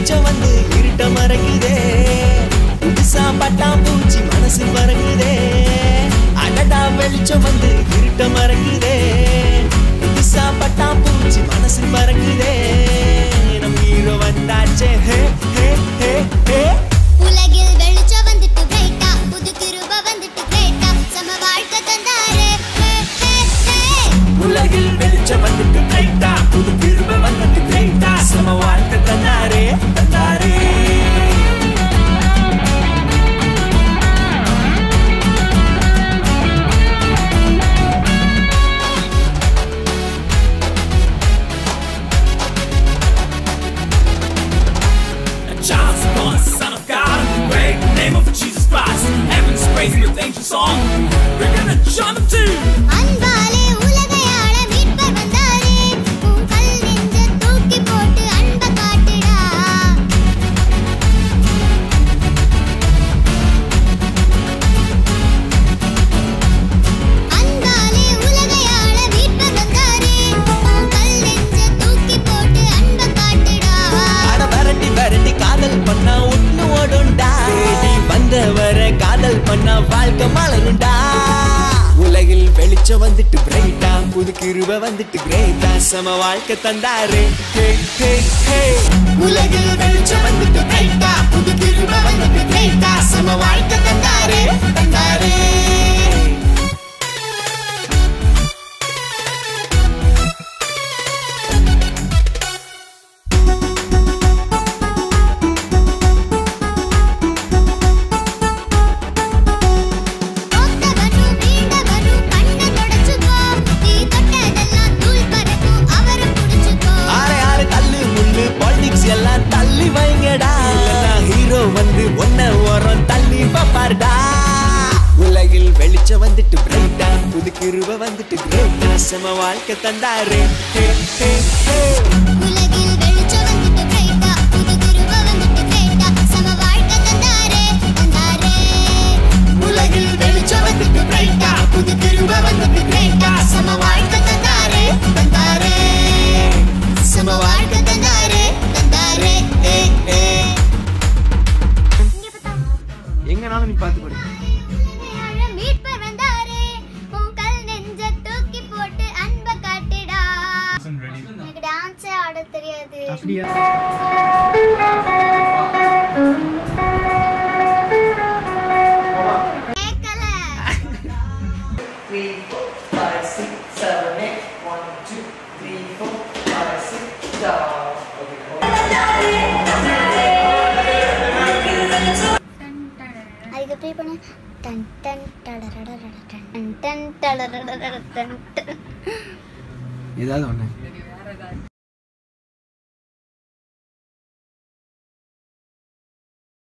வெளிச்சம் வந்து இருட்ட மறைக்குதே. புதுசா பட்டா பூச்சி மனசு மறக்குதே அடடா வெளிச்சம் வந்து இருட்ட மறைக்குதே. song we're gonna jump to. பிரபஞ்சம் வந்துட்டு பிரைட்டா புது கிருப வந்துட்டு கிரேட்டா சம வாழ்க்கை தந்தாரு. உலக கிருப வந்துட்டு நாசம வாழ்க்கை தந்தாரு. ஹே ஹே ஹே. புது திரும்ப வந்து கிரேட்டா சம அப்படியா அதுக்கப்புறம் பண்ண. டன் டன் டடரட டன் டன் டடரட டன். ஏதாவது ஒன்று